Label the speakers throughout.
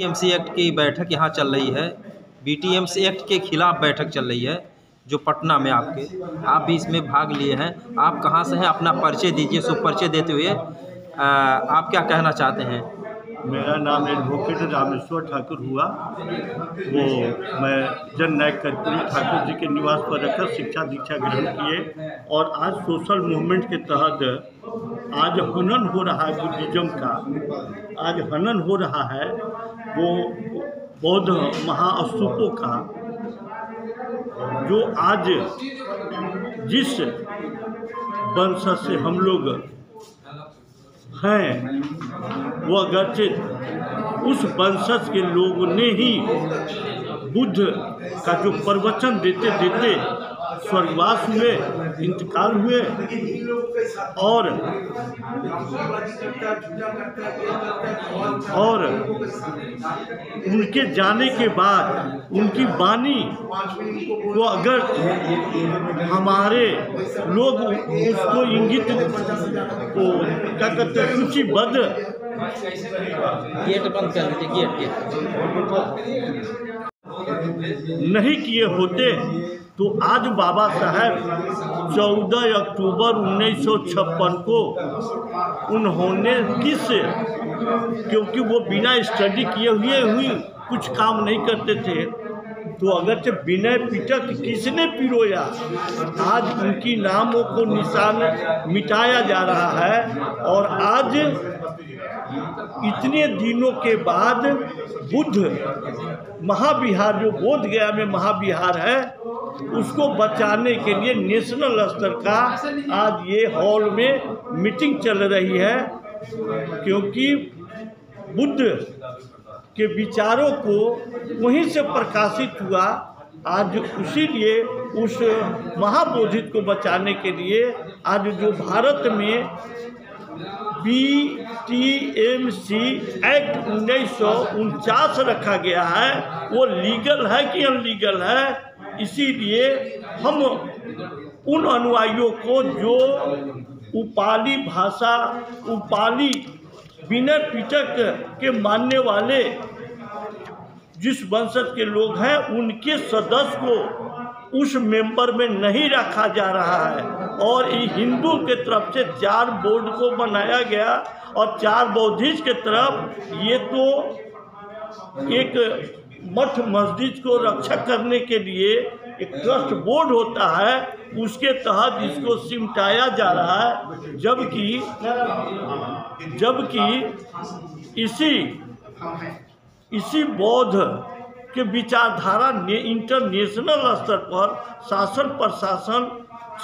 Speaker 1: BTMC act की बैठक यहाँ चल रही है। बीटीएमसी एक्ट के खिलाफ बैठक चल रही है जो पटना में आपके। आप भी इसमें भाग लिए हैं। आप कहाँ से हैं? अपना परिचय दीजिए सो परिचय देते हुए। आ, आप क्या कहना चाहते हैं?
Speaker 2: मेरा नाम एडवोकेट रामेश्वर ठाकुर हुआ। वो मैं जन नायक कर्पूरी ठाकुर जी के निवास पर रहकर शिक्षा दीक्षा ग्रहण किए और आज सोशल मूवमेंट के तहत आज हनन हो रहा है बुद्धिज्म का। आज हनन हो रहा है वो बौद्ध महास्तूपों का जो आज जिस वंश से हम लोग हैं वो अगरचे उस वंशज के लोगों ने ही बुद्ध का जो प्रवचन देते देते स्वर्गवास हुए इंतकाल हुए और और उनके जाने के बाद उनकी वाणी को अगर हमारे लोग उसको इंगित को क्या कहते हैं सूचीबद्ध
Speaker 1: गेट बंद कर दीजिए गेट गेट।
Speaker 2: नहीं किए होते तो आज बाबा साहब 14 अक्टूबर 1956 को उन्होंने किस, क्योंकि वो बिना स्टडी किए हुए हुई कुछ काम नहीं करते थे तो अगर से विनय पिटक किसने पिरोया? आज उनकी नामों को निशान मिटाया जा रहा है और आज इतने दिनों के बाद बुद्ध महाविहार, जो बोध गया में महाविहार है, उसको बचाने के लिए नेशनल स्तर का आज ये हॉल में मीटिंग चल रही है, क्योंकि बुद्ध के विचारों को वहीं से प्रकाशित हुआ। आज उसी लिए उस महाबोधित को बचाने के लिए आज जो भारत में B T M C act उन्नीस सौ उनचास रखा गया है। वो लीगल है कि अनलीगल है? इसीलिए हम उन अनुयायियों को जो उपाली भाषा, उपाली विनय पिटक के मानने वाले जिस वंशज के लोग हैं, उनके सदस्य को उस मेंबर में नहीं रखा जा रहा है। और हिंदू के तरफ़ से चार बोर्ड को बनाया गया और चार बौद्धिस्ट के तरफ़ ये तो एक मठ मस्जिद को रक्षा करने के लिए एक ट्रस्ट बोर्ड होता है, उसके तहत इसको सिमटाया जा रहा है, जबकि जबकि इसी इसी बौद्ध के विचारधारा ने इंटरनेशनल स्तर पर शासन प्रशासन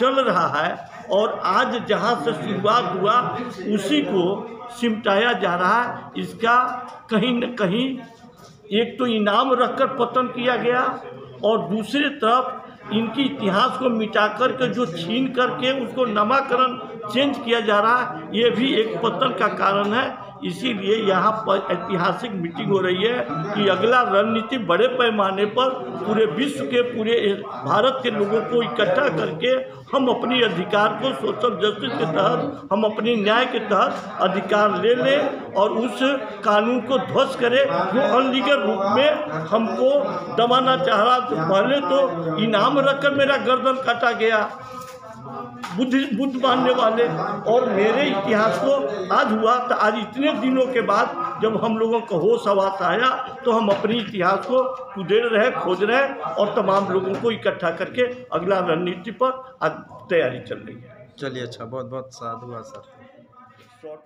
Speaker 2: चल रहा है और आज जहाँ से शुरुआत हुआ, उसी को सिमटाया जा रहा है। इसका कहीं न कहीं एक तो इनाम रखकर पतन किया गया और दूसरी तरफ़ इनकी इतिहास को मिटा कर के जो छीन करके उसको नामाकरण चेंज किया जा रहा है ये भी एक पतन का कारण है। इसीलिए यहाँ पर ऐतिहासिक मीटिंग हो रही है कि अगला रणनीति बड़े पैमाने पर पूरे विश्व के, पूरे भारत के लोगों को इकट्ठा करके हम अपनी अधिकार को सोशल जस्टिस के तहत, हम अपनी न्याय के तहत अधिकार ले लें और उस कानून को ध्वस्त करें जो अनलीगल रूप में हमको दबाना चाह रहा। तो पहले तो इनाम रखकर मेरा गर्दन काटा गया। बुद्ध बुद्ध मानने वाले। और मेरे इतिहास को आज हुआ तो आज इतने दिनों के बाद जब हम लोगों का होश आवास आया तो हम अपने इतिहास को कुदेड़ रहे खोज रहे और तमाम लोगों को इकट्ठा करके अगला रणनीति पर आज तैयारी चल रही है।
Speaker 1: चलिए अच्छा बहुत बहुत साधुवाद सर।
Speaker 2: शॉर्ट